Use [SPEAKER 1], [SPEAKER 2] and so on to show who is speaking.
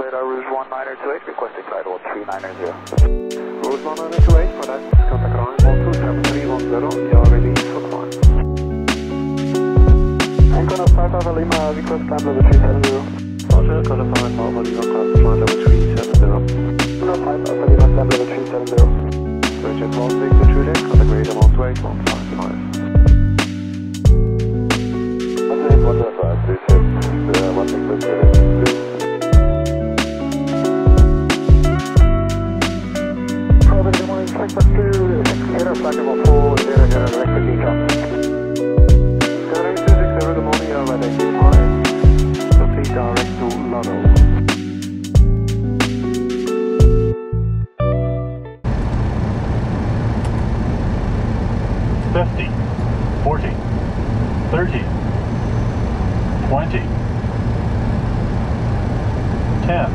[SPEAKER 1] radar Rouge 1928, requesting level 390.
[SPEAKER 2] Rouge 1928, for that, contact line 127310, you are ready for climb.
[SPEAKER 1] Anchor 5 Alpha Lima, request climb level 370.
[SPEAKER 2] Roger, Contact 5 Alpha Lima, climb level 370.
[SPEAKER 1] Anchor 5 Alpha Lima, climb level 370.
[SPEAKER 2] Bridge 12 intruding, contact radar
[SPEAKER 1] the morning flight back to Air flight level four zero zero electric detail.
[SPEAKER 2] 7260, good morning, you are ready for climb. Proceed direct to Ludlow.
[SPEAKER 3] Fifty, forty, thirty, twenty, ten,